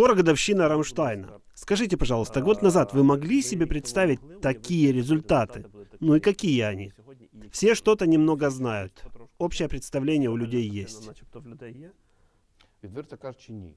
Скоро годовщина Рамштайна. Скажите, пожалуйста, год назад вы могли себе представить такие результаты? Ну и какие они? Все что-то немного знают. Общее представление у людей есть.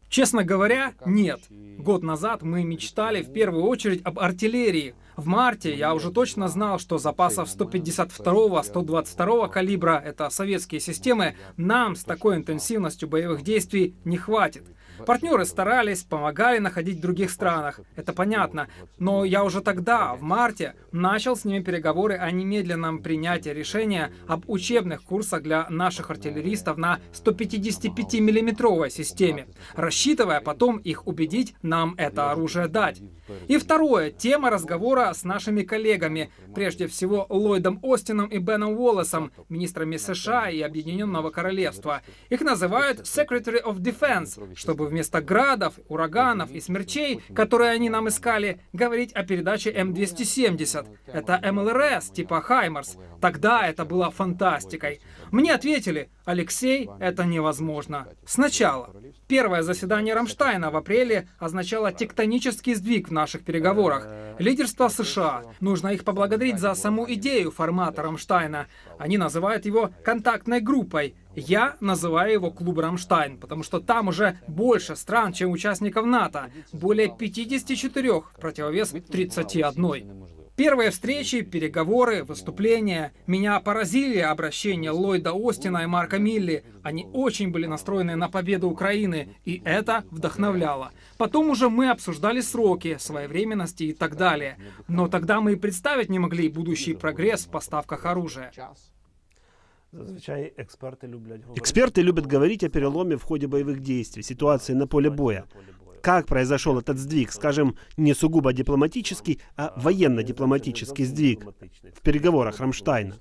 Честно говоря, нет. Год назад мы мечтали в первую очередь об артиллерии. В марте я уже точно знал, что запасов 152-122 калибра, это советские системы, нам с такой интенсивностью боевых действий не хватит. Партнеры старались, помогали находить в других странах. Это понятно. Но я уже тогда, в марте, начал с ними переговоры о немедленном принятии решения об учебных курсах для наших артиллеристов на 155 миллиметровой системе, рассчитывая потом их убедить нам это оружие дать. И второе, тема разговора с нашими коллегами, прежде всего Ллойдом Остином и Беном Уоллесом, министрами США и Объединенного Королевства. Их называют Secretary of Defense, чтобы вместо градов, ураганов и смерчей, которые они нам искали, говорить о передаче М270. Это МЛРС типа Хаймарс. Тогда это было фантастикой. Мне ответили, Алексей, это невозможно. Сначала. Первое заседание Рамштайна в апреле означало тектонический сдвиг в наших переговорах. Лидерство США. Нужно их поблагодарить за саму идею формата Рамштайна. Они называют его контактной группой. Я называю его клуб Рамштайн, потому что там уже больше стран, чем участников НАТО. Более 54, противовес 31. Первые встречи, переговоры, выступления. Меня поразили обращения Ллойда Остина и Марка Милли. Они очень были настроены на победу Украины, и это вдохновляло. Потом уже мы обсуждали сроки, своевременности и так далее. Но тогда мы и представить не могли будущий прогресс в поставках оружия. Эксперты любят говорить о переломе в ходе боевых действий, ситуации на поле боя как произошел этот сдвиг, скажем, не сугубо дипломатический, а военно-дипломатический сдвиг в переговорах Рамштайна.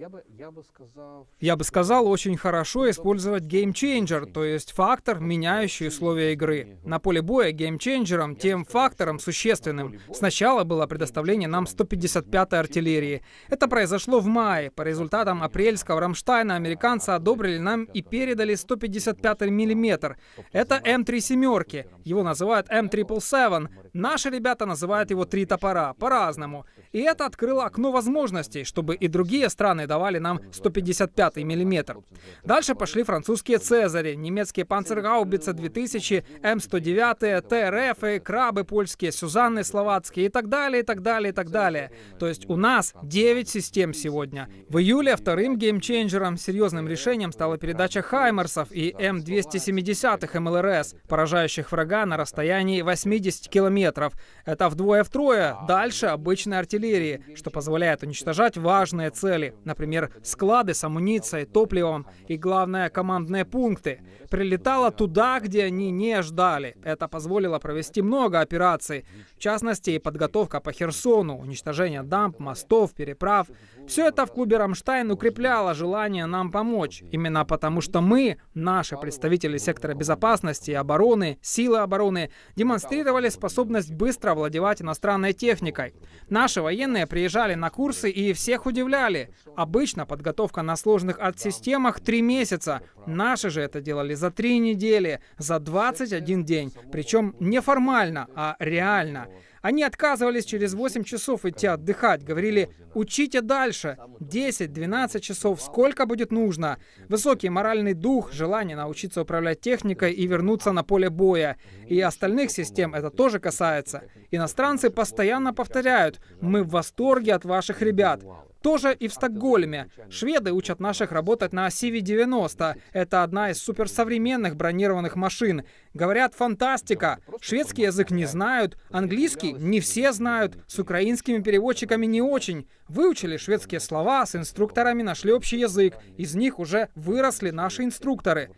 Я бы, сказал... Очень хорошо использовать Changer, то есть фактор, меняющий условия игры. На поле боя Changer, тем фактором существенным, сначала было предоставление нам 155-й артиллерии. Это произошло в мае. По результатам апрельского Рамштайна американцы одобрили нам и передали 155 миллиметр. Это М3 семерки. Его называют М777. Наши ребята называют его «три топора», по-разному. И это открыло окно возможностей, чтобы и другие страны давали нам 155 мм. Дальше пошли французские «Цезари», немецкие «Панцергаубицы 2000», М109, ТРФ, «Крабы» польские, «Сюзанны» словацкие и так далее, и так далее, и так далее. То есть у нас 9 систем сегодня. В июле вторым геймченджером, серьезным решением стала передача «Хаймерсов» и М270 МЛРС, поражающих врага на расстоянии 80 километров. Это вдвое-втрое, дальше обычной артиллерии, что позволяет уничтожать важные цели, например, например, склады с амуницией, топливом и, главное, командные пункты. Прилетала туда, где они не ждали. Это позволило провести много операций, в частности, подготовка по Херсону, уничтожение дамб, мостов, переправ. Все это в клубе «Рамштайн» укрепляло желание нам помочь, именно потому что мы, наши представители сектора безопасности и обороны, силы обороны, демонстрировали способность быстро овладевать иностранной техникой. Наши военные приезжали на курсы и всех удивляли. Обычно подготовка на сложных артсистемах 3 месяца. Наши же это делали за 3 недели, за 21 день. Причем не формально, а реально. Они отказывались через 8 часов идти отдыхать, говорили, учите дальше, 10-12 часов, сколько будет нужно. Высокий моральный дух, желание научиться управлять техникой и вернуться на поле боя. И остальных систем это тоже касается. Иностранцы постоянно повторяют, мы в восторге от ваших ребят. Тоже и в Стокгольме. Шведы учат наших работать на CV-90. Это одна из суперсовременных бронированных машин. Говорят, фантастика. Шведский язык не знают, английский не все знают, с украинскими переводчиками не очень. Выучили шведские слова, с инструкторами нашли общий язык. Из них уже выросли наши инструкторы.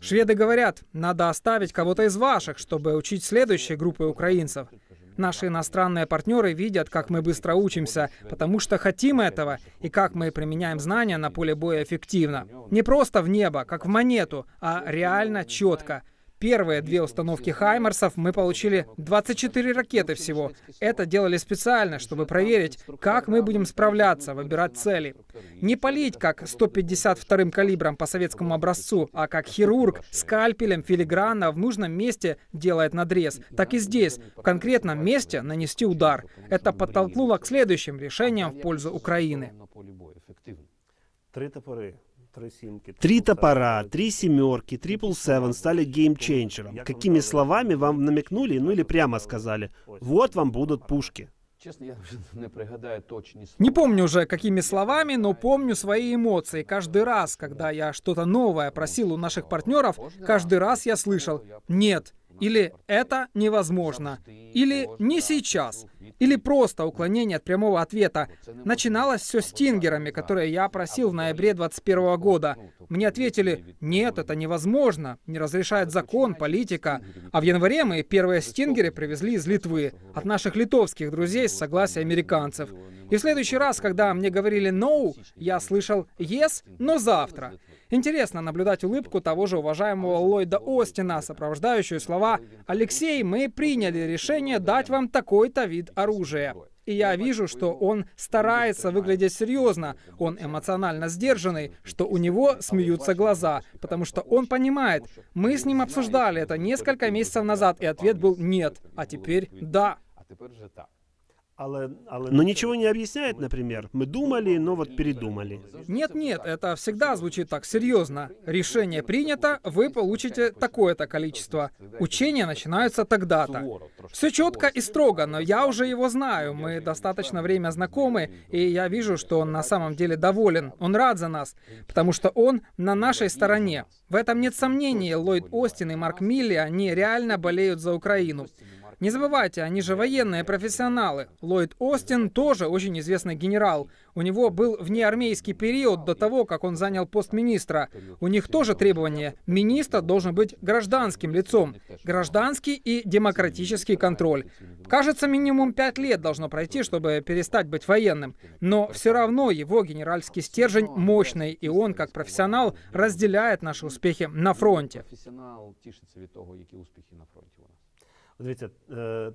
Шведы говорят, надо оставить кого-то из ваших, чтобы учить следующие группы украинцев. Наши иностранные партнеры видят, как мы быстро учимся, потому что хотим этого, и как мы применяем знания на поле боя эффективно. Не просто в небо, как в монету, а реально четко. Первые две установки «Хаймерсов» мы получили 24 ракеты всего. Это делали специально, чтобы проверить, как мы будем справляться, выбирать цели. Не полить как 152-м калибром по советскому образцу, а как хирург скальпелем филигранно в нужном месте делает надрез. Так и здесь, в конкретном месте нанести удар. Это подтолкнуло к следующим решениям в пользу Украины. Три топоры. Три топора, три семерки, трипл севен стали геймченджером. Какими словами вам намекнули, ну или прямо сказали, вот вам будут пушки. Не помню уже, какими словами, но помню свои эмоции. Каждый раз, когда я что-то новое просил у наших партнеров, каждый раз я слышал «нет», или «это невозможно», или «не сейчас», или просто уклонение от прямого ответа. Начиналось все стингерами, которые я просил в ноябре 2021 года. Мне ответили «нет, это невозможно, не разрешает закон, политика». А в январе мы первые стингеры привезли из Литвы, от наших литовских друзей с согласия американцев. И в следующий раз, когда мне говорили «no», я слышал «yes», но завтра. Интересно наблюдать улыбку того же уважаемого Ллойда Остина, сопровождающую слова «Алексей, мы приняли решение дать вам такой-то вид оружия». И я вижу, что он старается выглядеть серьезно, он эмоционально сдержанный, что у него смеются глаза, потому что он понимает, мы с ним обсуждали это несколько месяцев назад, и ответ был «нет», а теперь «да». Но ничего не объясняет, например. Мы думали, но вот передумали. Нет-нет, это всегда звучит так серьезно. Решение принято, вы получите такое-то количество. Учения начинаются тогда-то. Все четко и строго, но я уже его знаю. Мы достаточно время знакомы, и я вижу, что он на самом деле доволен. Он рад за нас, потому что он на нашей стороне. В этом нет сомнений. Ллойд Остин и Марк Милли, они реально болеют за Украину. Не забывайте, они же военные профессионалы. Ллойд Остин тоже очень известный генерал. У него был внеармейский период до того, как он занял пост министра. У них тоже требование. Министр должен быть гражданским лицом. Гражданский и демократический контроль. Кажется, минимум пять лет должно пройти, чтобы перестать быть военным. Но все равно его генеральский стержень мощный, и он, как профессионал, разделяет наши успехи на фронте. Э,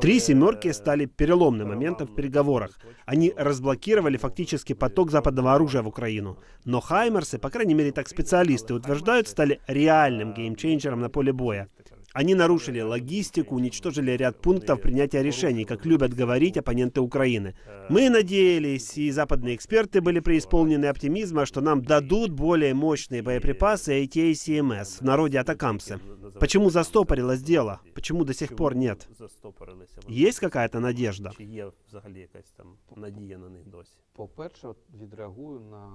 Три семерки стали переломным моментом в переговорах. Они разблокировали фактически поток западного оружия в Украину. Но Хаймерсы, по крайней мере так специалисты утверждают, стали реальным геймчейнджером на поле боя. Они нарушили логистику, уничтожили ряд пунктов принятия решений, как любят говорить оппоненты Украины. Мы надеялись, и западные эксперты были преисполнены оптимизма, что нам дадут более мощные боеприпасы ATACMS в народе Атакамсы. Почему застопорилось дело? Почему до сих пор нет? Есть какая-то надежда?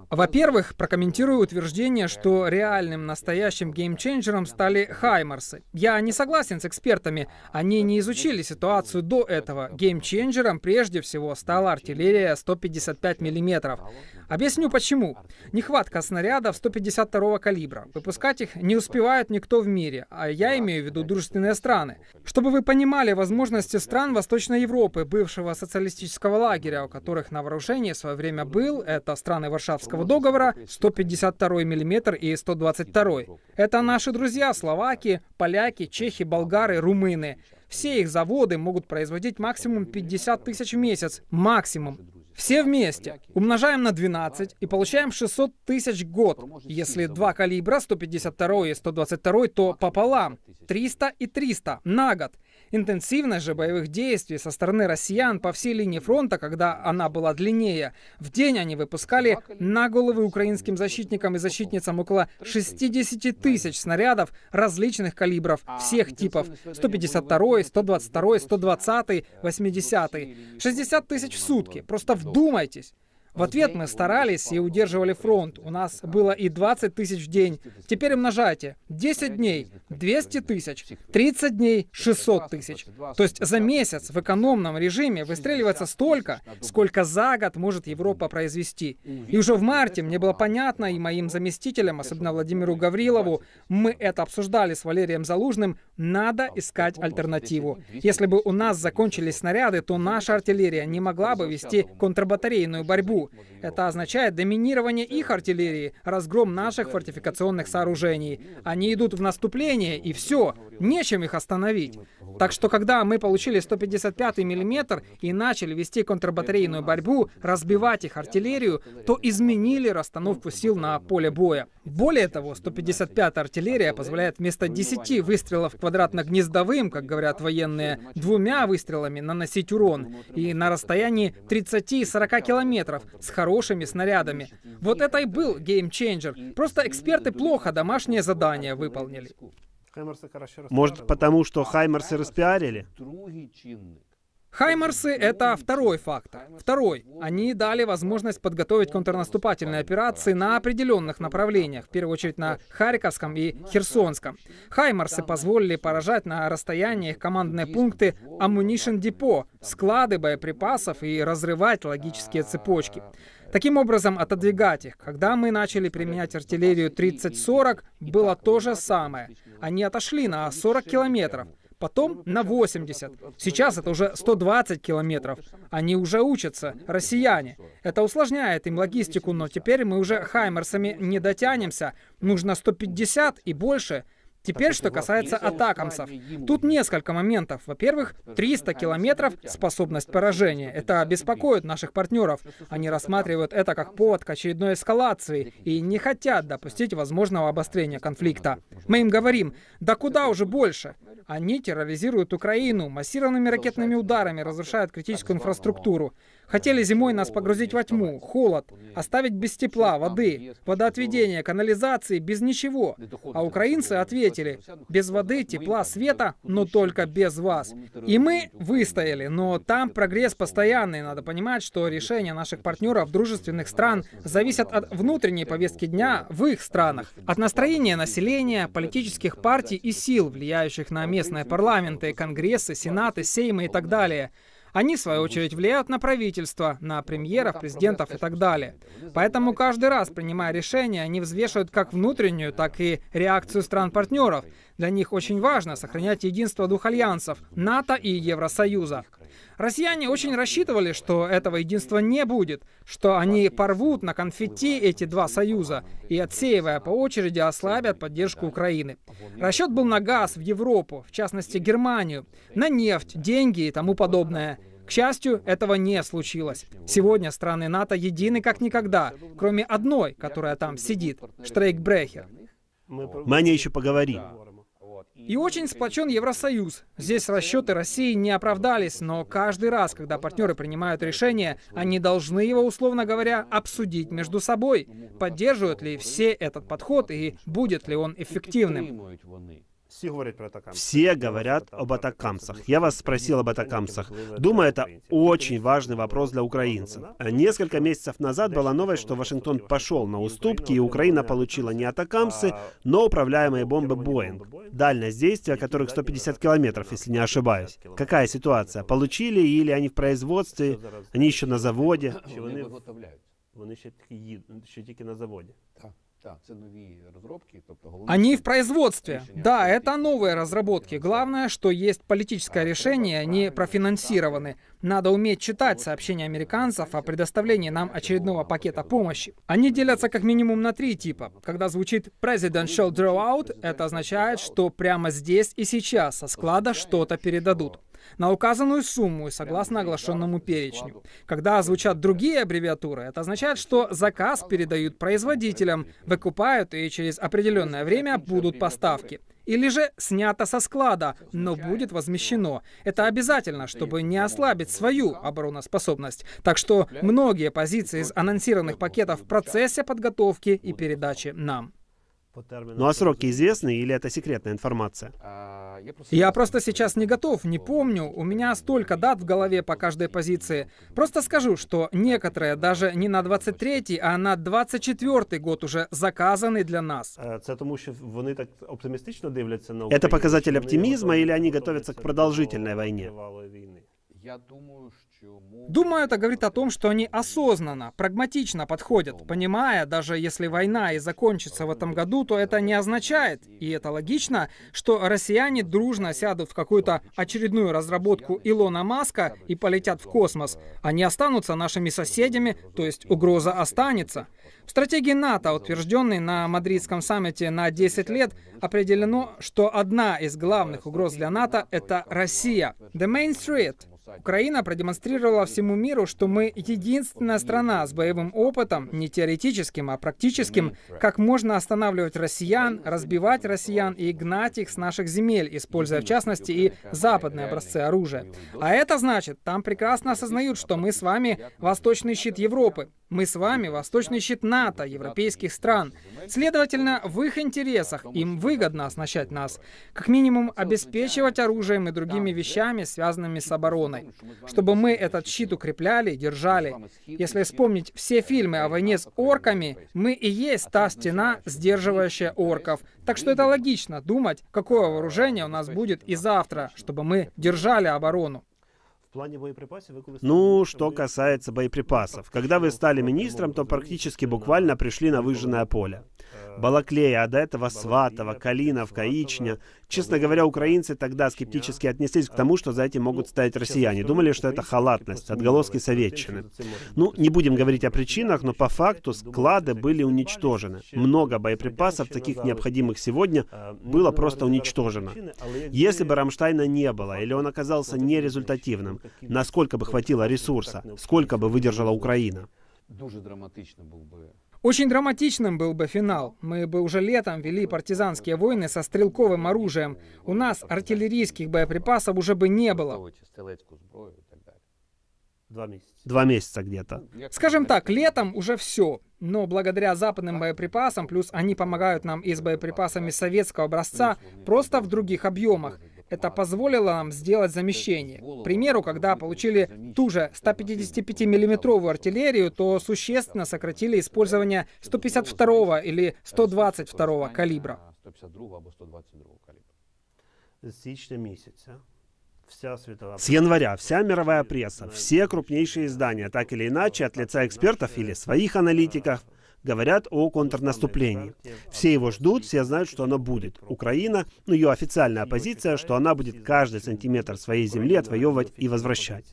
Во-первых, прокомментирую утверждение, что реальным настоящим геймченджером стали Хаймарсы. Я не согласен с экспертами. Они не изучили ситуацию до этого. Геймченджером прежде всего стала артиллерия 155 мм. Объясню почему. Нехватка снарядов 152 калибра. Выпускать их не успевает никто в мире, а я имею в виду дружественные страны. Чтобы вы понимали возможности стран Восточной Европы, бывшего социалистического лагеря, у которых на вооружении в свое время был, это страны Варшавского договора, 152 мм и 122. Это наши друзья словаки, поляки, чехи, болгары, румыны. Все их заводы могут производить максимум 50 тысяч в месяц. Максимум. Все вместе. Умножаем на 12 и получаем 600 тысяч год. Если два калибра, 152 и 122, то пополам. 300 и 300 на год. Интенсивность же боевых действий со стороны россиян по всей линии фронта, когда она была длиннее, в день они выпускали на головы украинским защитникам и защитницам около 60 тысяч снарядов различных калибров, всех типов. 152, 122, 120, 80. 60 тысяч в сутки. Просто вдумайтесь. В ответ мы старались и удерживали фронт. У нас было и 20 тысяч в день. Теперь умножайте. 10 дней 200 тысяч, 30 дней 600 тысяч. То есть за месяц в экономном режиме выстреливается столько, сколько за год может Европа произвести. И уже в марте мне было понятно, и моим заместителям, особенно Владимиру Гаврилову, мы это обсуждали с Валерием Залужным, надо искать альтернативу. Если бы у нас закончились снаряды, то наша артиллерия не могла бы вести контрбатарейную борьбу. Это означает доминирование их артиллерии, разгром наших фортификационных сооружений. Они идут в наступление, и все. Нечем их остановить. Так что когда мы получили 155 мм и начали вести контрбатарейную борьбу, разбивать их артиллерию, то изменили расстановку сил на поле боя. Более того, 155-я артиллерия позволяет вместо 10 выстрелов квадратно-гнездовым, как говорят военные, двумя выстрелами наносить урон. И на расстоянии 30-40 километров с хорошими снарядами. Вот это и был геймченджер. Просто эксперты плохо домашнее задание выполнили. Может, потому что Хаймерсы распиарили? Хаймарсы — это второй фактор. Второй. Они дали возможность подготовить контрнаступательные операции на определенных направлениях, в первую очередь на Харьковском и Херсонском. Хаймарсы позволили поражать на расстояниях командные пункты Ammunition Депо, склады боеприпасов и разрывать логические цепочки. Таким образом, отодвигать их. Когда мы начали применять артиллерию 30-40, было то же самое. Они отошли на 40 километров потом на 80. Сейчас это уже 120 километров. Они уже учатся, россияне. Это усложняет им логистику, но теперь мы уже хаймерсами не дотянемся. Нужно 150 и больше. Теперь, что касается атакамсов. Тут несколько моментов. Во-первых, 300 километров — способность поражения. Это беспокоит наших партнеров. Они рассматривают это как повод к очередной эскалации и не хотят допустить возможного обострения конфликта. Мы им говорим, да куда уже больше? Они терроризируют Украину, массированными ракетными ударами разрушают критическую инфраструктуру. Хотели зимой нас погрузить во тьму, холод, оставить без тепла, воды, водоотведения, канализации, без ничего. А украинцы ответили, без воды, тепла, света, но только без вас. И мы выстояли, но там прогресс постоянный. Надо понимать, что решения наших партнеров дружественных стран зависят от внутренней повестки дня в их странах, от настроения населения, политических партий и сил, влияющих на местные парламенты, конгрессы, сенаты, сеймы и так далее. Они, в свою очередь, влияют на правительство, на премьеров, президентов и так далее. Поэтому каждый раз, принимая решения, они взвешивают как внутреннюю, так и реакцию стран-партнеров. Для них очень важно сохранять единство двух альянсов — НАТО и Евросоюза. Россияне очень рассчитывали, что этого единства не будет, что они порвут на конфетти эти два союза и, отсеивая по очереди, ослабят поддержку Украины. Расчет был на газ в Европу, в частности Германию, на нефть, деньги и тому подобное. К счастью, этого не случилось. Сегодня страны НАТО едины как никогда, кроме одной, которая там сидит, Штрейкбрехер. Мы о ней еще поговорим. И очень сплочен Евросоюз. Здесь расчеты России не оправдались, но каждый раз, когда партнеры принимают решение, они должны его, условно говоря, обсудить между собой. Поддерживают ли все этот подход и будет ли он эффективным. Все говорят про атакамсах. Все говорят об атакамсах. Я вас спросил об атакамсах. Думаю, это очень важный вопрос для украинцев. Несколько месяцев назад была новость, что Вашингтон пошел на уступки, и Украина получила не атакамсы, но управляемые бомбы Боинг. Дальность действия которых 150 километров, если не ошибаюсь. Какая ситуация? Получили или они в производстве, они еще на заводе? Вони ще тільки на заводі. Они в производстве. Да, это новые разработки. Главное, что есть политическое решение, они профинансированы. Надо уметь читать сообщения американцев о предоставлении нам очередного пакета помощи. Они делятся как минимум на три типа. Когда звучит Presidential Drawout, это означает, что прямо здесь и сейчас со склада что-то передадут на указанную сумму и согласно оглашенному перечню. Когда звучат другие аббревиатуры, это означает, что заказ передают производителям, выкупают и через определенное время будут поставки. Или же снято со склада, но будет возмещено. Это обязательно, чтобы не ослабить свою обороноспособность. Так что многие позиции из анонсированных пакетов в процессе подготовки и передачи нам. Ну а сроки известны или это секретная информация? Я просто сейчас не готов, не помню. У меня столько дат в голове по каждой позиции. Просто скажу, что некоторые даже не на 23-й, а на 24-й год уже заказаны для нас. Это на Это показатель оптимизма или они готовятся к продолжительной войне? Думаю, это говорит о том, что они осознанно, прагматично подходят, понимая, даже если война и закончится в этом году, то это не означает, и это логично, что россияне дружно сядут в какую-то очередную разработку Илона Маска и полетят в космос. Они останутся нашими соседями, то есть угроза останется. В стратегии НАТО, утвержденной на Мадридском саммите на 10 лет, определено, что одна из главных угроз для НАТО — это Россия. The main threat Украина продемонстрировала всему миру, что мы единственная страна с боевым опытом, не теоретическим, а практическим, как можно останавливать россиян, разбивать россиян и гнать их с наших земель, используя в частности и западные образцы оружия. А это значит, там прекрасно осознают, что мы с вами восточный щит Европы. Мы с вами восточный щит НАТО, европейских стран. Следовательно, в их интересах им выгодно оснащать нас. Как минимум, обеспечивать оружием и другими вещами, связанными с обороной. Чтобы мы этот щит укрепляли, держали. Если вспомнить все фильмы о войне с орками, мы и есть та стена, сдерживающая орков. Так что это логично думать, какое вооружение у нас будет и завтра, чтобы мы держали оборону плане боеприпасов вы... Ну, что касается боеприпасов. Когда вы стали министром, то практически буквально пришли на выжженное поле. Балаклея, а до этого Сватова, Калиновка, Ичня. Честно говоря, украинцы тогда скептически отнеслись к тому, что за этим могут стоять россияне. Думали, что это халатность, отголоски советчины. Ну, не будем говорить о причинах, но по факту склады были уничтожены. Много боеприпасов, таких необходимых сегодня, было просто уничтожено. Если бы Рамштайна не было, или он оказался нерезультативным, насколько бы хватило ресурса, сколько бы выдержала Украина? Дуже драматично был бы очень драматичным был бы финал. Мы бы уже летом вели партизанские войны со стрелковым оружием. У нас артиллерийских боеприпасов уже бы не было. Два месяца. Два месяца где-то. Скажем так, летом уже все. Но благодаря западным боеприпасам, плюс они помогают нам и с боеприпасами советского образца, просто в других объемах. Это позволило нам сделать замещение. К примеру, когда получили ту же 155 миллиметровую артиллерию, то существенно сократили использование 152 или 122 калибра. С января вся мировая пресса, все крупнейшие издания, так или иначе, от лица экспертов или своих аналитиков, говорят о контрнаступлении. Все его ждут, все знают, что оно будет. Украина, ну ее официальная позиция, что она будет каждый сантиметр своей земли отвоевывать и возвращать.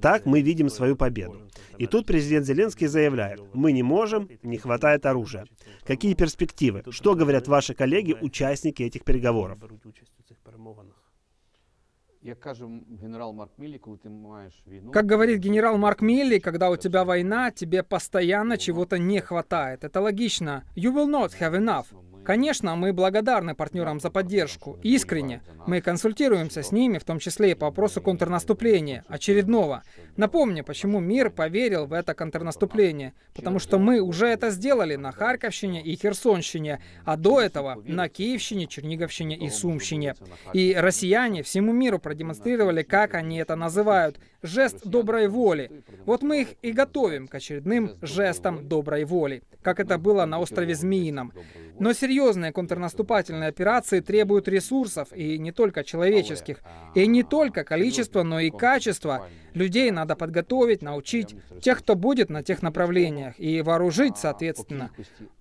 Так мы видим свою победу. И тут президент Зеленский заявляет, мы не можем, не хватает оружия. Какие перспективы? Что говорят ваши коллеги, участники этих переговоров? Как говорит генерал Марк Милли, когда у тебя война, тебе постоянно чего-то не хватает. Это логично. You will not have enough. Конечно, мы благодарны партнерам за поддержку, искренне. Мы консультируемся с ними, в том числе и по вопросу контрнаступления, очередного. Напомню, почему мир поверил в это контрнаступление. Потому что мы уже это сделали на Харьковщине и Херсонщине, а до этого на Киевщине, Черниговщине и Сумщине. И россияне всему миру продемонстрировали, как они это называют – жест доброй воли. Вот мы их и готовим к очередным жестам доброй воли, как это было на острове Змеином. Но серьезные контрнаступательные операции требуют ресурсов, и не только человеческих, и не только количество, но и качество. Людей надо подготовить, научить, тех, кто будет на тех направлениях, и вооружить, соответственно.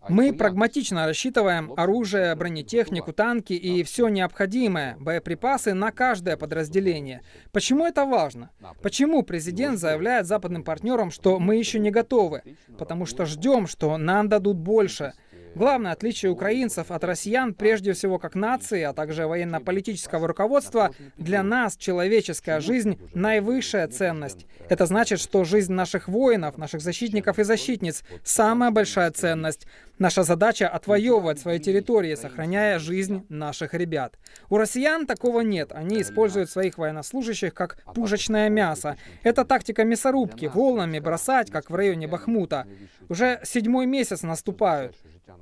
Мы прагматично рассчитываем оружие, бронетехнику, танки и все необходимое, боеприпасы на каждое подразделение. Почему это важно? Почему президент заявляет западным партнерам, что мы еще не готовы? Потому что ждем, что нам дадут больше. Главное отличие украинцев от россиян, прежде всего как нации, а также военно-политического руководства, для нас человеческая жизнь – наивысшая ценность. Это значит, что жизнь наших воинов, наших защитников и защитниц – самая большая ценность. Наша задача – отвоевывать свои территории, сохраняя жизнь наших ребят. У россиян такого нет. Они используют своих военнослужащих как пушечное мясо. Это тактика мясорубки, волнами бросать, как в районе Бахмута. Уже седьмой месяц наступают.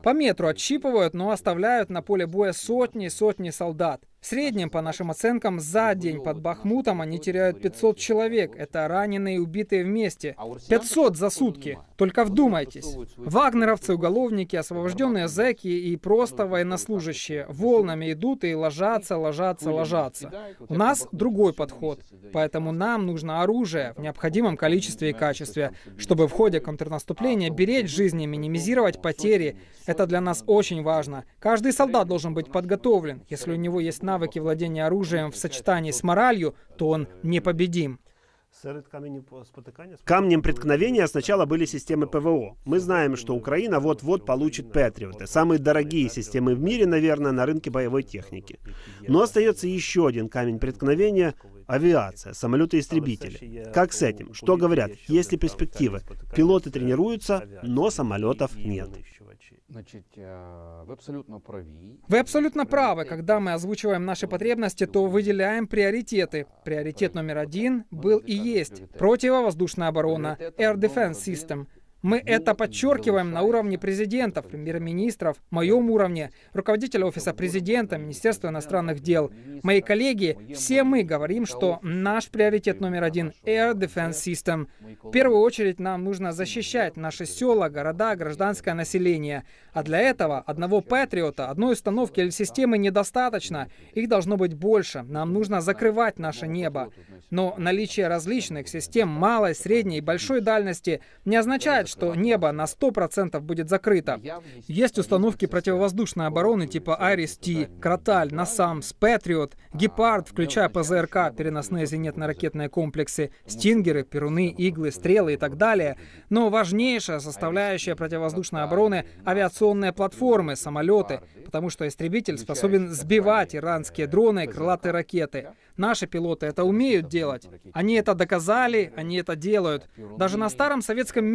По метру отщипывают, но оставляют на поле боя сотни и сотни солдат. В среднем, по нашим оценкам, за день под Бахмутом они теряют 500 человек. Это раненые и убитые вместе. 500 за сутки. Только вдумайтесь. Вагнеровцы, уголовники, освобожденные зэки и просто военнослужащие волнами идут и ложатся, ложатся, ложатся. У нас другой подход. Поэтому нам нужно оружие в необходимом количестве и качестве, чтобы в ходе контрнаступления беречь жизни, минимизировать потери. Это для нас очень важно. Каждый солдат должен быть подготовлен. Если у него есть навыки владения оружием в сочетании с моралью, то он непобедим. Камнем преткновения сначала были системы ПВО. Мы знаем, что Украина вот-вот получит Патриоты, самые дорогие системы в мире, наверное, на рынке боевой техники. Но остается еще один камень преткновения — авиация, самолеты-истребители. Как с этим? Что говорят? Есть ли перспективы? Пилоты тренируются, но самолетов нет. Значит, э, вы абсолютно правы. Вы абсолютно правы. Когда мы озвучиваем наши потребности, то выделяем приоритеты. Приоритет номер один был и есть противовоздушная оборона, Air Defense System — мы это подчеркиваем на уровне президентов, премьер-министров, моем уровне, руководителя офиса президента, Министерства иностранных дел. Мои коллеги, все мы говорим, что наш приоритет номер один — Air Defense System. В первую очередь нам нужно защищать наши села, города, гражданское население. А для этого одного Патриота, одной установки или системы недостаточно. Их должно быть больше. Нам нужно закрывать наше небо. Но наличие различных систем малой, средней и большой дальности не означает, что небо на 100% будет закрыто. Есть установки противовоздушной обороны типа Айрис-Т, Кроталь, Насамс, Патриот, Гепард, включая ПЗРК, переносные зенитно-ракетные комплексы, Стингеры, Перуны, Иглы, Стрелы и так далее. Но важнейшая составляющая противовоздушной обороны — авиационные платформы, самолеты, потому что истребитель способен сбивать иранские дроны и крылатые ракеты. Наши пилоты это умеют делать. Они это доказали, они это делают. Даже на старом советском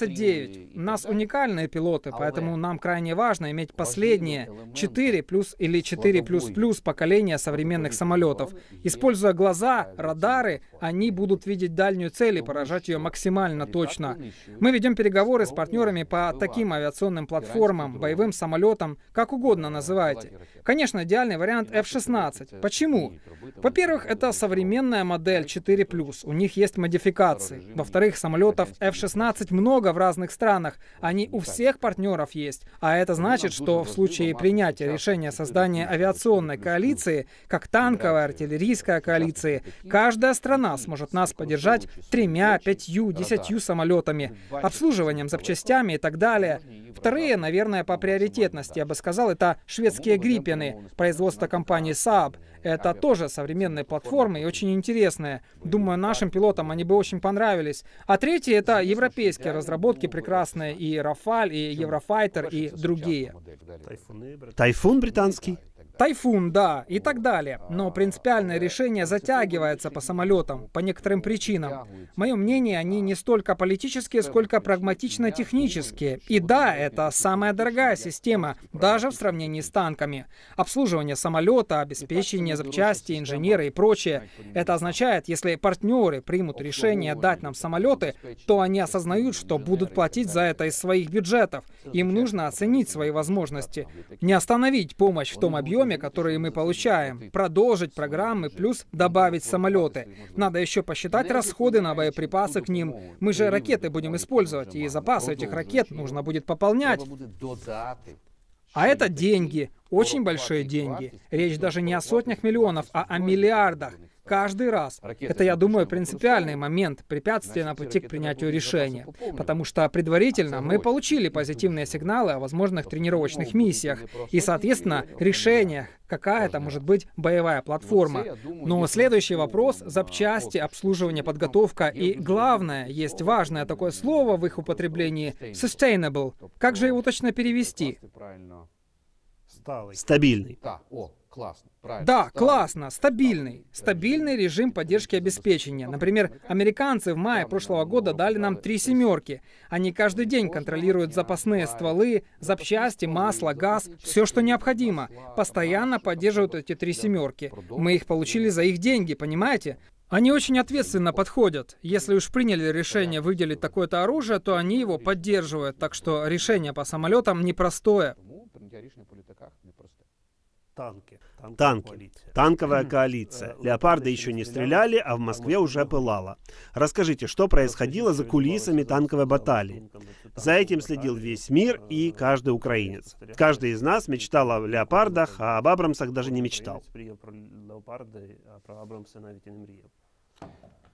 МиГе-29 у нас уникальные пилоты, поэтому нам крайне важно иметь последние 4 плюс или 4 плюс плюс поколения современных самолетов. Используя глаза, радары, они будут видеть дальнюю цель и поражать ее максимально точно. Мы ведем переговоры с партнерами по таким авиационным платформам, боевым самолетам, как угодно называйте. Конечно, идеальный вариант F-16. Почему? Во-первых, это современная модель 4+, у них есть модификации. Во-вторых, самолетов F-16 много в разных странах, они у всех партнеров есть. А это значит, что в случае принятия решения создания авиационной коалиции, как танковой, артиллерийской коалиции, каждая страна сможет нас поддержать тремя, пятью, десятью самолетами, обслуживанием, запчастями и так далее. Вторые, наверное, по приоритетности, я бы сказал, это шведские гриппены, производства компании Saab. Это тоже современные платформы и очень интересные. Думаю, нашим пилотам они бы очень понравились. А третье — это европейские разработки прекрасные, и Рафаль, и Еврофайтер, и другие. Тайфун британский. Тайфун, да, и так далее. Но принципиальное решение затягивается по самолетам, по некоторым причинам. Мое мнение, они не столько политические, сколько прагматично-технические. И да, это самая дорогая система, даже в сравнении с танками. Обслуживание самолета, обеспечение запчасти, инженеры и прочее. Это означает, если партнеры примут решение дать нам самолеты, то они осознают, что будут платить за это из своих бюджетов. Им нужно оценить свои возможности. Не остановить помощь в том объеме, объеме, которые мы получаем, продолжить программы, плюс добавить самолеты. Надо еще посчитать расходы на боеприпасы к ним. Мы же ракеты будем использовать, и запасы этих ракет нужно будет пополнять. А это деньги, очень большие деньги. Речь даже не о сотнях миллионов, а о миллиардах. Каждый раз. Это, я думаю, принципиальный момент, препятствие на пути к принятию решения. Потому что предварительно мы получили позитивные сигналы о возможных тренировочных миссиях и, соответственно, решениях, какая это может быть боевая платформа. Но следующий вопрос — запчасти, обслуживание, подготовка. И главное, есть важное такое слово в их употреблении — sustainable. Как же его точно перевести? Стабильный. Классно. Правильно. Да, классно, стабильный. Стабильный режим поддержки обеспечения. Например, американцы в мае прошлого года дали нам три семерки. Они каждый день контролируют запасные стволы, запчасти, масло, газ, все, что необходимо. Постоянно поддерживают эти три семерки. Мы их получили за их деньги, понимаете? Они очень ответственно подходят. Если уж приняли решение выделить такое-то оружие, то они его поддерживают. Так что решение по самолетам непростое. Танки. Танки. Танковая коалиция. Леопарды еще не стреляли, а в Москве уже пылало. Расскажите, что происходило за кулисами танковой баталии? За этим следил весь мир и каждый украинец. Каждый из нас мечтал о леопардах, а об Абрамсах даже не мечтал.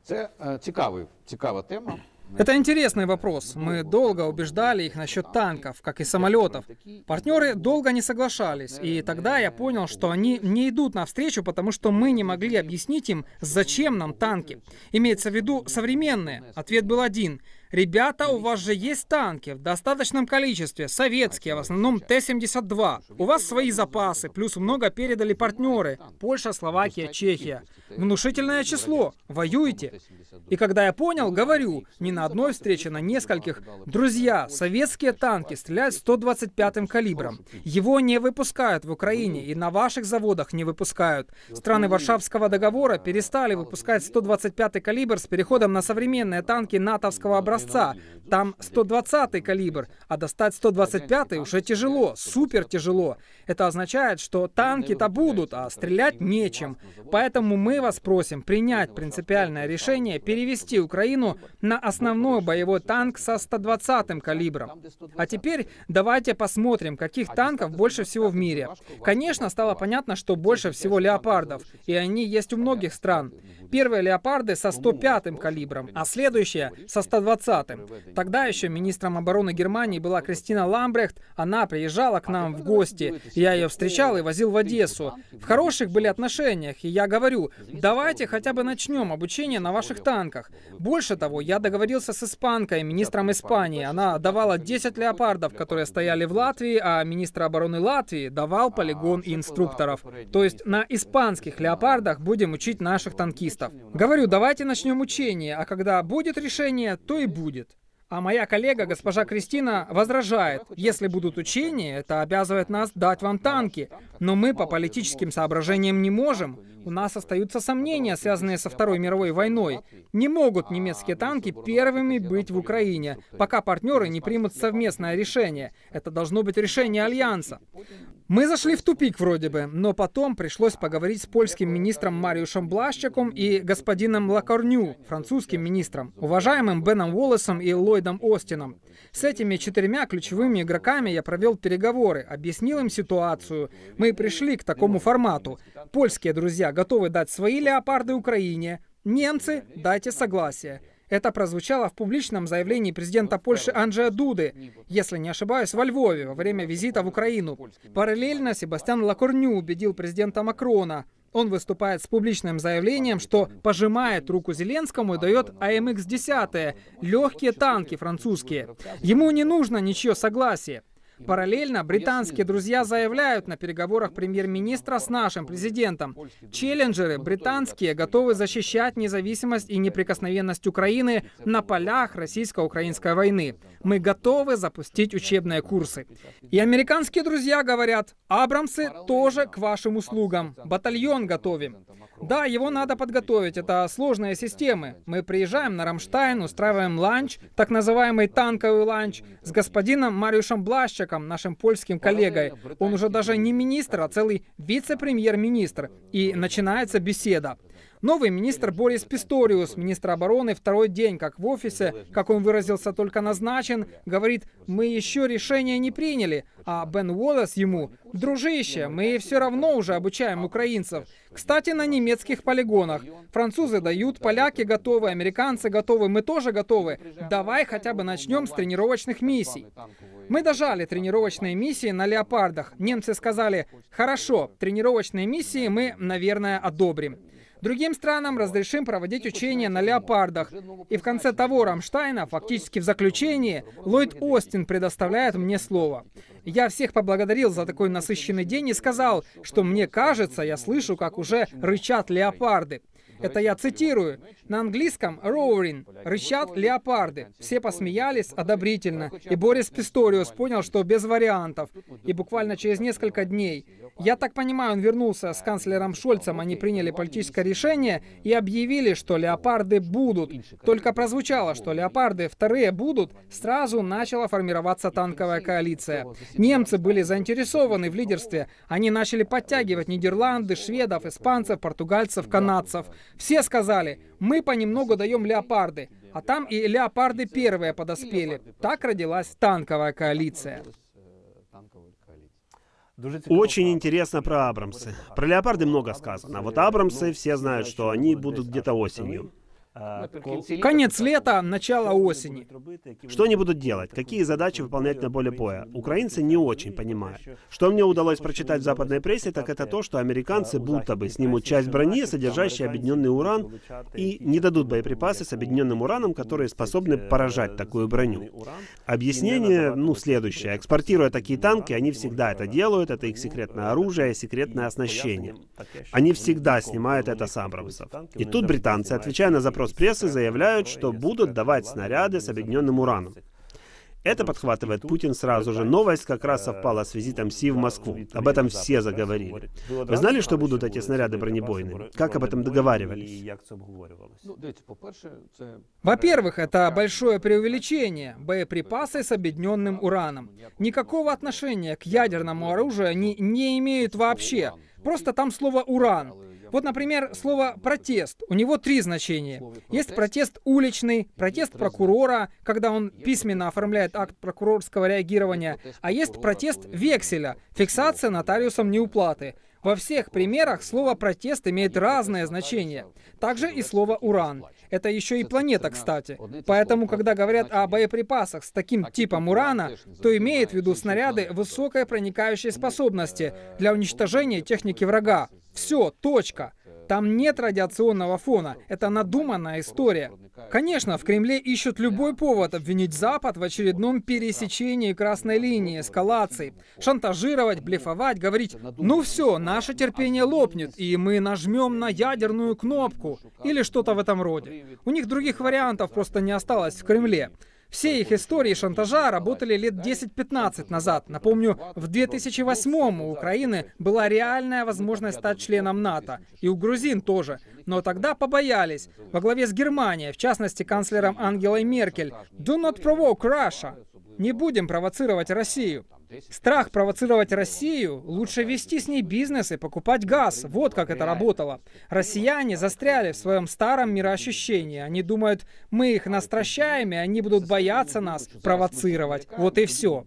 Це цікавий, цікава тема. Это интересный вопрос. Мы долго убеждали их насчет танков, как и самолетов. Партнеры долго не соглашались, и тогда я понял, что они не идут навстречу, потому что мы не могли объяснить им, зачем нам танки. Имеется в виду современные. Ответ был один. Ребята, у вас же есть танки в достаточном количестве, советские, в основном Т-72. У вас свои запасы, плюс много передали партнеры. Польша, Словакия, Чехия. Внушительное число. Воюете. И когда я понял, говорю, не на одной встрече, на нескольких. Друзья, советские танки стреляют 125-м калибром. Его не выпускают в Украине и на ваших заводах не выпускают. Страны Варшавского договора перестали выпускать 125-й калибр с переходом на современные танки натовского образца образца. Там 120 калибр, а достать 125 уже тяжело, супер тяжело. Это означает, что танки-то будут, а стрелять нечем. Поэтому мы вас просим принять принципиальное решение перевести Украину на основной боевой танк со 120 калибром. А теперь давайте посмотрим, каких танков больше всего в мире. Конечно, стало понятно, что больше всего леопардов, и они есть у многих стран. Первые леопарды со 105 калибром, а следующие со 120. Тогда еще министром обороны Германии была Кристина Ламбрехт. Она приезжала к нам в гости. Я ее встречал и возил в Одессу. В хороших были отношениях, и я говорю, давайте хотя бы начнем обучение на ваших танках. Больше того, я договорился с испанкой, министром Испании. Она давала 10 леопардов, которые стояли в Латвии, а министр обороны Латвии давал полигон и инструкторов. То есть на испанских леопардах будем учить наших танкистов. Говорю, давайте начнем учение, а когда будет решение, то и будет. А моя коллега, госпожа Кристина, возражает, если будут учения, это обязывает нас дать вам танки. Но мы по политическим соображениям не можем. У нас остаются сомнения, связанные со Второй мировой войной. Не могут немецкие танки первыми быть в Украине, пока партнеры не примут совместное решение. Это должно быть решение Альянса. Мы зашли в тупик вроде бы, но потом пришлось поговорить с польским министром Мариушем Блащаком и господином Лакорню, французским министром, уважаемым Беном Уоллесом и Ллойдом Остином. С этими четырьмя ключевыми игроками я провел переговоры, объяснил им ситуацию. Мы пришли к такому формату. Польские друзья готовы дать свои леопарды Украине, немцы дайте согласие. Это прозвучало в публичном заявлении президента Польши Анджея Дуды, если не ошибаюсь, во Львове во время визита в Украину. Параллельно Себастьян Лакорню убедил президента Макрона. Он выступает с публичным заявлением, что пожимает руку Зеленскому и дает АМХ-10, легкие танки французские. Ему не нужно ничье согласие. Параллельно британские друзья заявляют на переговорах премьер-министра с нашим президентом. Челленджеры британские готовы защищать независимость и неприкосновенность Украины на полях российско-украинской войны. Мы готовы запустить учебные курсы. И американские друзья говорят, Абрамсы тоже к вашим услугам. Батальон готовим. Да, его надо подготовить. Это сложные системы. Мы приезжаем на Рамштайн, устраиваем ланч, так называемый танковый ланч, с господином Мариушем Блащаком, нашим польским коллегой. Он уже даже не министр, а целый вице-премьер-министр. И начинается беседа. Новый министр Борис Писториус, министр обороны, второй день как в офисе, как он выразился, только назначен, говорит, мы еще решение не приняли, а Бен Уоллес ему, дружище, мы все равно уже обучаем украинцев. Кстати, на немецких полигонах. Французы дают, поляки готовы, американцы готовы, мы тоже готовы. Давай хотя бы начнем с тренировочных миссий. Мы дожали тренировочные миссии на леопардах. Немцы сказали, хорошо, тренировочные миссии мы, наверное, одобрим. Другим странам разрешим проводить учения на леопардах. И в конце того Рамштайна, фактически в заключении, Ллойд Остин предоставляет мне слово. Я всех поблагодарил за такой насыщенный день и сказал, что мне кажется, я слышу, как уже рычат леопарды. Это я цитирую. На английском «roaring» — рычат леопарды. Все посмеялись одобрительно. И Борис Писториус понял, что без вариантов. И буквально через несколько дней, я так понимаю, он вернулся с канцлером Шольцем, они приняли политическое решение и объявили, что леопарды будут. Только прозвучало, что леопарды вторые будут, сразу начала формироваться танковая коалиция. Немцы были заинтересованы в лидерстве. Они начали подтягивать Нидерланды, шведов, испанцев, португальцев, канадцев. Все сказали, мы понемногу даем леопарды, а там и леопарды первые подоспели. Так родилась танковая коалиция. Очень интересно про Абрамсы. Про Леопарды много сказано. Вот Абрамсы, все знают, что они будут где-то осенью. А, Конец лета, начало осени. Что они будут делать? Какие задачи выполнять на поле боя? Украинцы не очень понимают. Что мне удалось прочитать в западной прессе, так это то, что американцы будто бы снимут часть брони, содержащей объединенный уран, и не дадут боеприпасы с объединенным ураном, которые способны поражать такую броню. Объяснение, ну, следующее. Экспортируя такие танки, они всегда это делают, это их секретное оружие, секретное оснащение. Они всегда снимают это с Абрамсов. И тут британцы, отвечая на запрос прессы заявляют, что будут давать снаряды с объединенным ураном. Это подхватывает Путин сразу же. Новость как раз совпала с визитом Си в Москву. Об этом все заговорили. Вы знали, что будут эти снаряды бронебойными? Как об этом договаривались? Во-первых, это большое преувеличение. Боеприпасы с объединенным ураном. Никакого отношения к ядерному оружию они не имеют вообще. Просто там слово «уран». Вот, например, слово «протест». У него три значения. Есть протест уличный, протест прокурора, когда он письменно оформляет акт прокурорского реагирования, а есть протест векселя, фиксация нотариусом неуплаты. Во всех примерах слово «протест» имеет разное значение. Также и слово «уран». Это еще и планета, кстати. Поэтому, когда говорят о боеприпасах с таким типом урана, то имеет в виду снаряды высокой проникающей способности для уничтожения техники врага. Все, точка. Там нет радиационного фона. Это надуманная история. Конечно, в Кремле ищут любой повод обвинить Запад в очередном пересечении красной линии, эскалации. Шантажировать, блефовать, говорить, ну все, наше терпение лопнет, и мы нажмем на ядерную кнопку. Или что-то в этом роде. У них других вариантов просто не осталось в Кремле. Все их истории шантажа работали лет 10-15 назад. Напомню, в 2008 у Украины была реальная возможность стать членом НАТО. И у грузин тоже. Но тогда побоялись. Во главе с Германией, в частности канцлером Ангелой Меркель. «Do not provoke Russia». Не будем провоцировать Россию. Страх провоцировать Россию, лучше вести с ней бизнес и покупать газ. Вот как это работало. Россияне застряли в своем старом мироощущении. Они думают, мы их настращаем, и они будут бояться нас провоцировать. Вот и все.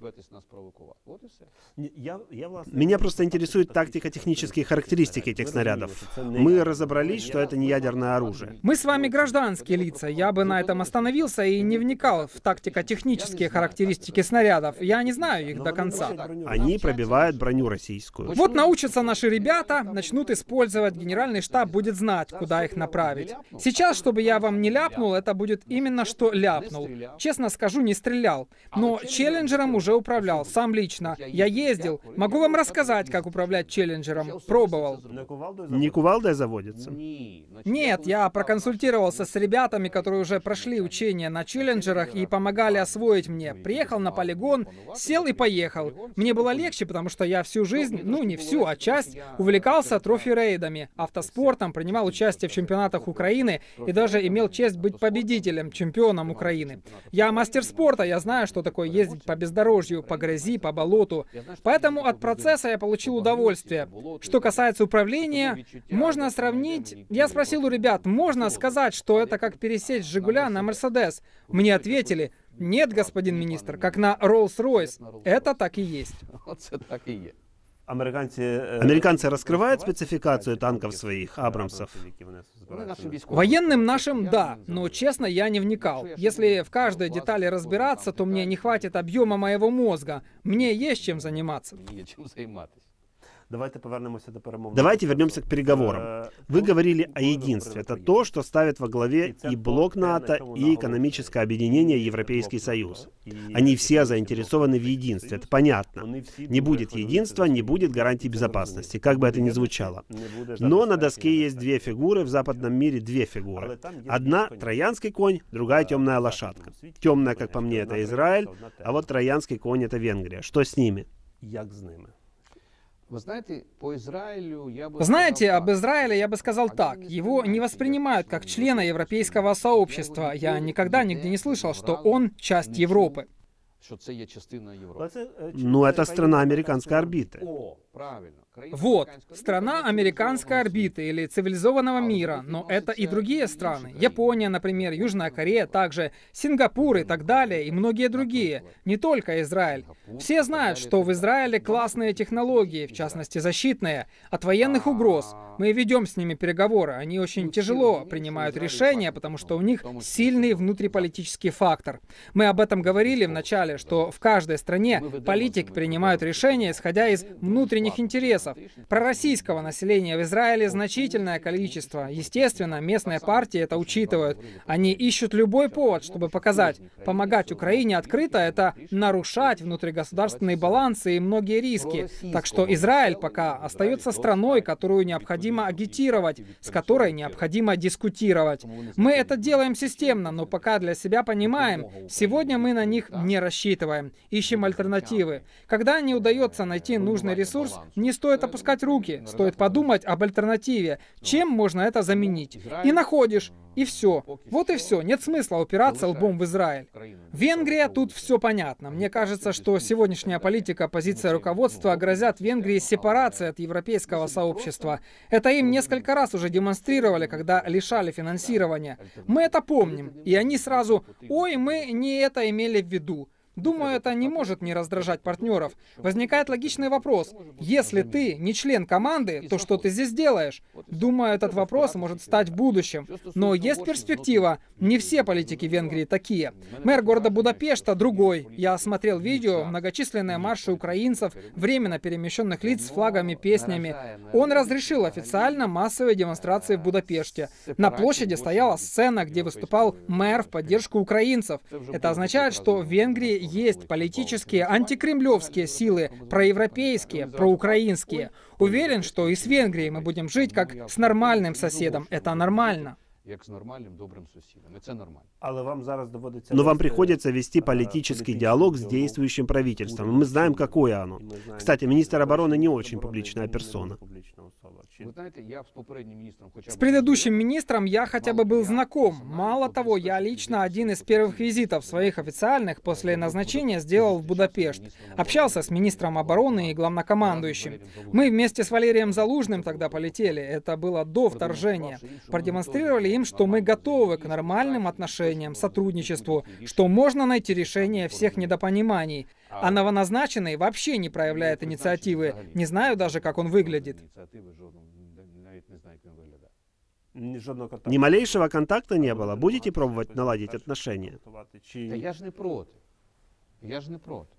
Меня просто интересует тактико-технические характеристики этих снарядов. Мы разобрались, что это не ядерное оружие. Мы с вами гражданские лица. Я бы на этом остановился и не вникал в тактико-технические характеристики снарядов. Я не знаю их до конца. Они пробивают броню российскую. Вот научатся наши ребята, начнут использовать, генеральный штаб будет знать, куда их направить. Сейчас, чтобы я вам не ляпнул, это будет именно что ляпнул. Честно скажу, не стрелял. Но челленджером уже управлял, сам лично. Я ездил. Могу вам рассказать, как управлять челленджером. Пробовал. Не кувалдой заводится? Нет, я проконсультировался с ребятами, которые уже прошли учения на челленджерах и помогали освоить мне. Приехал на полигон, сел и поехал. Мне было легче, потому что я всю жизнь, ну не всю, а часть, увлекался трофи-рейдами, автоспортом, принимал участие в чемпионатах Украины и даже имел честь быть победителем, чемпионом Украины. Я мастер спорта, я знаю, что такое ездить по бездорожью, по грязи, по болоту. Поэтому от процесса я получил удовольствие. Что касается управления, можно сравнить... Я спросил у ребят, можно сказать, что это как пересесть Жигуля на Мерседес? Мне ответили, нет, господин министр, как на Rolls-Royce. Это так и есть. Американцы, э, Американцы раскрывают спецификацию танков своих, Абрамсов? Военным нашим, да, но честно, я не вникал. Если в каждой детали разбираться, то мне не хватит объема моего мозга. Мне есть чем заниматься. Давайте повернемся до перемовин. Давайте вернемся к переговорам. Э, Вы говорили о единстве. Это то, что ставит во главе и блок НАТО, и экономическое объединение Европейский Союз. Они все заинтересованы в единстве, это понятно. Не будет единства, не будет гарантии безопасности, как бы это ни звучало. Но на доске есть две фигуры, в западном мире две фигуры. Одна — троянский конь, другая — темная лошадка. Темная, как по мне, это Израиль, а вот троянский конь — это Венгрия. Что с ними? Як з ними? Вы знаете, по Израилю я бы Знаете, об Израиле я бы сказал так. Его не воспринимают как члена европейского сообщества. Я никогда нигде не слышал, что он часть Европы. Ну, это страна американской орбиты. Правильно. Вот, страна американской орбиты или цивилизованного мира, но это и другие страны. Япония, например, Южная Корея, также Сингапур и так далее, и многие другие. Не только Израиль. Все знают, что в Израиле классные технологии, в частности защитные, от военных угроз. Мы ведем с ними переговоры. Они очень тяжело принимают решения, потому что у них сильный внутриполитический фактор. Мы об этом говорили в начале, что в каждой стране политики принимают решения, исходя из внутренних интересов интересов. Пророссийского населения в Израиле значительное количество. Естественно, местные партии это учитывают. Они ищут любой повод, чтобы показать, помогать Украине открыто — это нарушать внутригосударственные балансы и многие риски. Так что Израиль пока остается страной, которую необходимо агитировать, с которой необходимо дискутировать. Мы это делаем системно, но пока для себя понимаем, сегодня мы на них не рассчитываем, ищем альтернативы. Когда не удается найти нужный ресурс, не стоит стоит опускать руки, стоит подумать об альтернативе, чем можно это заменить. И находишь, и все. Вот и все. Нет смысла упираться лбом в Израиль. Венгрия, тут все понятно. Мне кажется, что сегодняшняя политика, позиция руководства грозят Венгрии сепарацией от европейского сообщества. Это им несколько раз уже демонстрировали, когда лишали финансирования. Мы это помним. И они сразу, ой, мы не это имели в виду. Думаю, это не может не раздражать партнеров. Возникает логичный вопрос. Если ты не член команды, то что ты здесь делаешь? Думаю, этот вопрос может стать в будущем. Но есть перспектива. Не все политики Венгрии такие. Мэр города Будапешта другой. Я смотрел видео, многочисленные марши украинцев, временно перемещенных лиц с флагами, песнями. Он разрешил официально массовые демонстрации в Будапеште. На площади стояла сцена, где выступал мэр в поддержку украинцев. Это означает, что в Венгрии есть политические антикремлевские силы, проевропейские, проукраинские. Уверен, что и с Венгрией мы будем жить как с нормальным соседом. Это нормально. Но вам приходится вести политический диалог с действующим правительством. Мы знаем, какое оно. Кстати, министр обороны не очень публичная персона. С предыдущим министром я хотя бы был знаком. Мало того, я лично один из первых визитов своих официальных после назначения сделал в Будапешт. Общался с министром обороны и главнокомандующим. Мы вместе с Валерием Залужным тогда полетели. Это было до вторжения. Продемонстрировали им, что мы готовы к нормальным отношениям, сотрудничеству, что можно найти решение всех недопониманий. А новоназначенный вообще не проявляет инициативы. Не знаю даже, как он выглядит. Ни малейшего контакта не было. Будете пробовать наладить отношения? Да я ж не проти. Я ж не проти.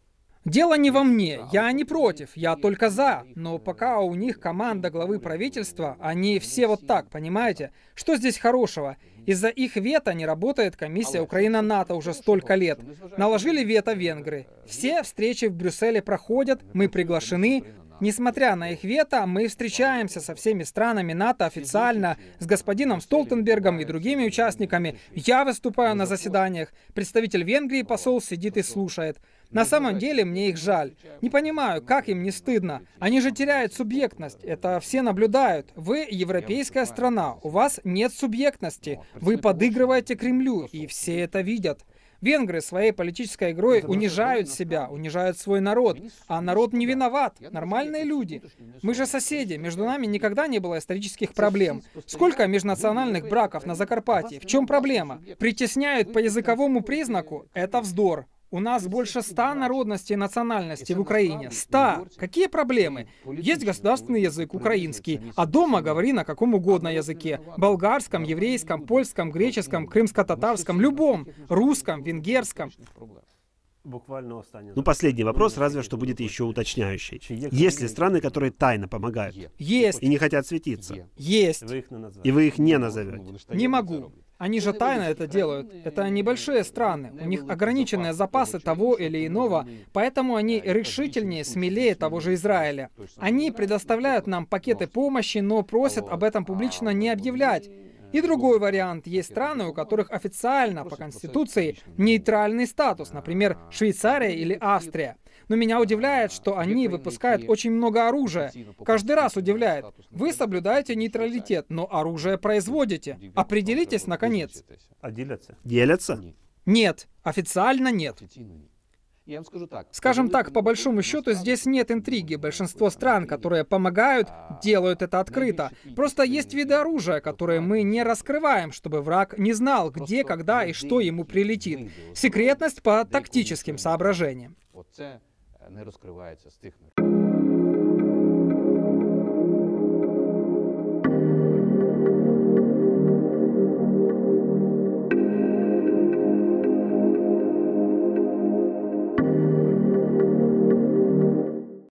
Дело не во мне, я не против, я только за. Но пока у них команда главы правительства, они все вот так, понимаете? Что здесь хорошего? Из-за их вето не работает комиссия Украина-НАТО уже столько лет. Наложили вето венгры. Все встречи в Брюсселе проходят, мы приглашены, Несмотря на их вето, мы встречаемся со всеми странами НАТО официально, с господином Столтенбергом и другими участниками. Я выступаю на заседаниях. Представитель Венгрии, посол, сидит и слушает. На самом деле мне их жаль. Не понимаю, как им не стыдно. Они же теряют субъектность. Это все наблюдают. Вы европейская страна. У вас нет субъектности. Вы подыгрываете Кремлю, и все это видят. Венгры своей политической игрой унижают себя, унижают свой народ. А народ не виноват. Нормальные люди. Мы же соседи. Между нами никогда не было исторических проблем. Сколько межнациональных браков на Закарпатье? В чем проблема? Притесняют по языковому признаку? Это вздор. У нас больше ста народностей и национальностей в Украине. Ста! Какие проблемы? Есть государственный язык, украинский, а дома говори на каком угодно языке. Болгарском, еврейском, польском, греческом, крымско-татарском, любом. Русском, венгерском. Ну, последний вопрос, разве что будет еще уточняющий. Есть ли страны, которые тайно помогают? Есть. И не хотят светиться? Есть. И вы их не назовете? Не могу. Они же тайно это делают. Это небольшие страны. У них ограниченные запасы того или иного, поэтому они решительнее, смелее того же Израиля. Они предоставляют нам пакеты помощи, но просят об этом публично не объявлять. И другой вариант. Есть страны, у которых официально по Конституции нейтральный статус, например, Швейцария или Австрия. Но меня удивляет, что они выпускают очень много оружия. Каждый раз удивляет. Вы соблюдаете нейтралитет, но оружие производите. Определитесь, наконец. А делятся? Делятся? Нет, официально нет. Я вам скажу так. Скажем так, по большому счету здесь нет интриги. Большинство стран, которые помогают, делают это открыто. Просто есть виды оружия, которые мы не раскрываем, чтобы враг не знал, где, когда и что ему прилетит. Секретность по тактическим соображениям. Не розкривається з тих.